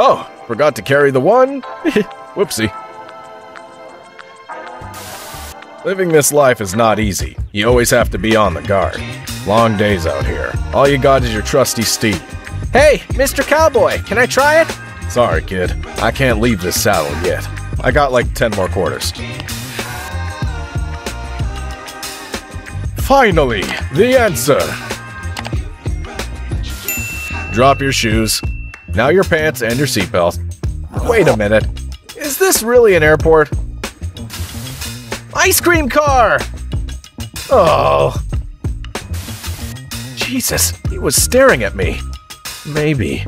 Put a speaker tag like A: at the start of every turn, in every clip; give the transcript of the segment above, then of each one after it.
A: Oh, forgot to carry the one. Whoopsie. Living this life is not easy. You always have to be on the guard. Long days out here. All you got is your trusty steed.
B: Hey, Mr. Cowboy, can I try it?
A: Sorry, kid. I can't leave this saddle yet. I got like 10 more quarters. Finally, the answer. Drop your shoes. Now your pants and your seatbelt. Wait a minute. Is this really an airport? Ice cream car! Oh. Jesus, he was staring at me. Maybe.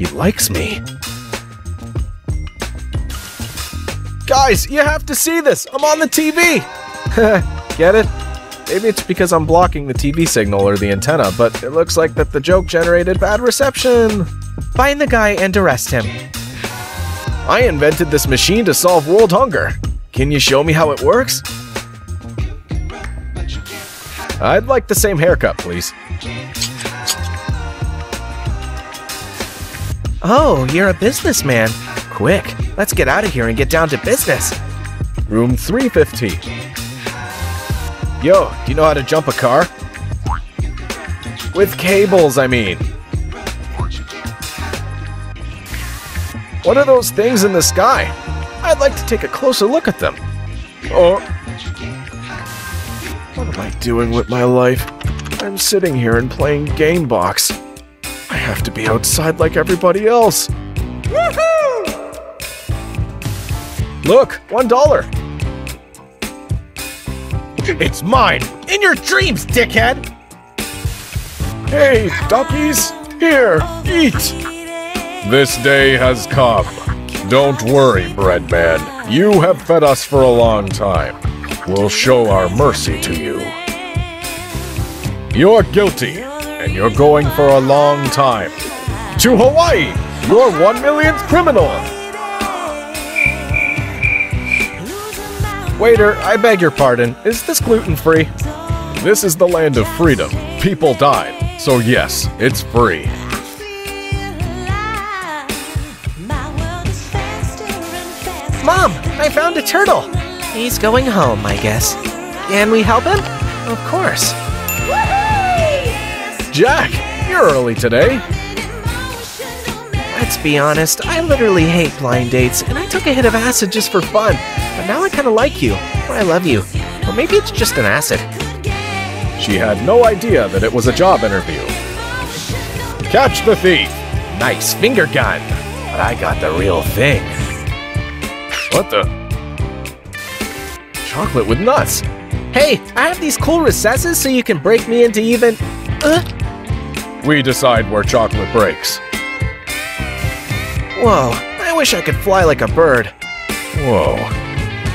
A: He likes me. Guys, you have to see this! I'm on the TV! Get it? Maybe it's because I'm blocking the TV signal or the antenna, but it looks like that the joke generated bad reception.
B: Find the guy and arrest him.
A: I invented this machine to solve world hunger. Can you show me how it works? I'd like the same haircut, please.
B: Oh, you're a businessman. Quick, let's get out of here and get down to business.
A: Room 315. Yo, do you know how to jump a car? With cables, I mean. What are those things in the sky? I'd like to take a closer look at them. Oh. What am I doing with my life? I'm sitting here and playing Gamebox. I have to be outside like everybody else. Woohoo! Look, one dollar. It's mine! In your dreams, dickhead! Hey, duckies! Here, eat! This day has come. Don't worry, Breadman. You have fed us for a long time. We'll show our mercy to you. You're guilty, and you're going for a long time. To Hawaii! You're one millionth criminal! Waiter, I beg your pardon. Is this gluten free? This is the land of freedom. People died. So, yes, it's free.
B: Mom, I found a turtle. He's going home, I guess. Can we help him? Of course.
A: Jack, you're early today.
B: Let's be honest, I literally hate blind dates, and I took a hit of acid just for fun. But now I kind of like you, or I love you. Or maybe it's just an acid.
A: She had no idea that it was a job interview. Catch the thief! Nice finger gun! But I got the real thing. What the? Chocolate with nuts!
B: Hey, I have these cool recesses so you can break me into even. Uh?
A: We decide where chocolate breaks.
B: Whoa, I wish I could fly like a bird.
A: Whoa,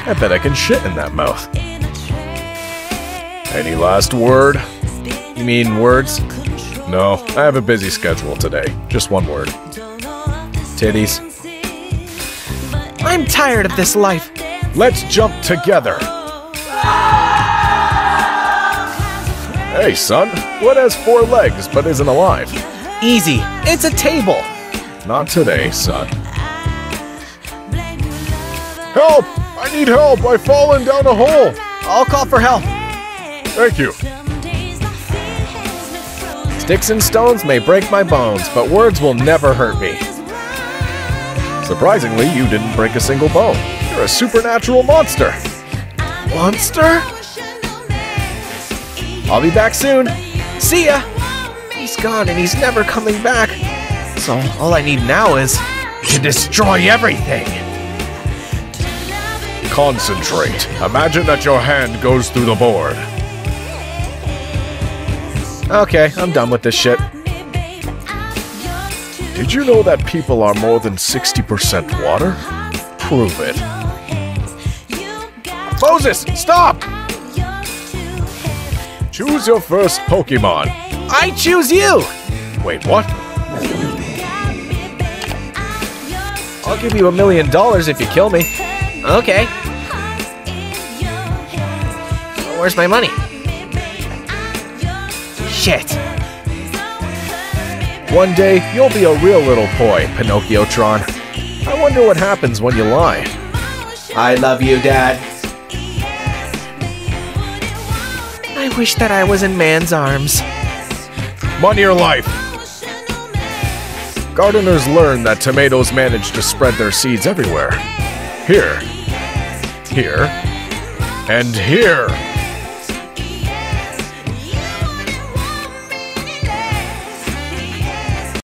A: I bet I can shit in that mouth. Any last word? You mean words? No, I have a busy schedule today. Just one word. Titties.
B: I'm tired of this life.
A: Let's jump together. Hey, son, what has four legs but isn't alive?
B: Easy, it's a table.
A: Not today, son. Help! I need help! I've fallen down a hole!
B: I'll call for help.
A: Thank you. Sticks and stones may break my bones, but words will never hurt me. Surprisingly, you didn't break a single bone. You're a supernatural monster. Monster? I'll be back soon.
B: See ya. He's gone and he's never coming back. So all I need now is to destroy everything.
A: Concentrate. Imagine that your hand goes through the board. Okay, I'm done with this shit. Did you know that people are more than 60% water? Prove it. Moses, stop! Choose your first Pokemon.
B: I choose you.
A: Wait, what?
B: I'll give you a million dollars if you kill me. Okay. Where's my money? Shit.
A: One day, you'll be a real little boy, Pinocchio-tron. I wonder what happens when you lie.
B: I love you, Dad. I wish that I was in man's arms.
A: On your life! Gardeners learn that tomatoes manage to spread their seeds everywhere. Here. Here. And here!